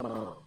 Oh.